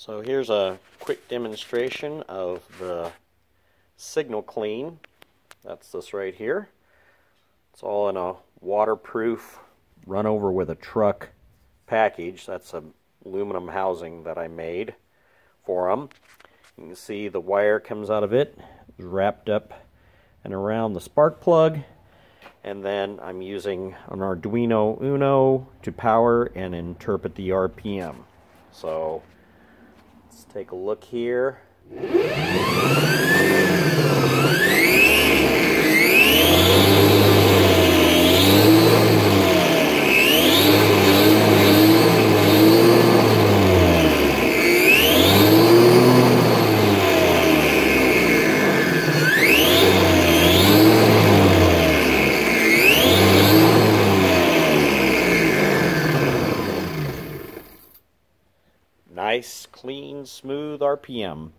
So here's a quick demonstration of the signal clean. That's this right here. It's all in a waterproof run over with a truck package. That's a aluminum housing that I made for them. You can see the wire comes out of it, wrapped up and around the spark plug. And then I'm using an Arduino Uno to power and interpret the RPM. So let's take a look here. Nice, clean, smooth RPM.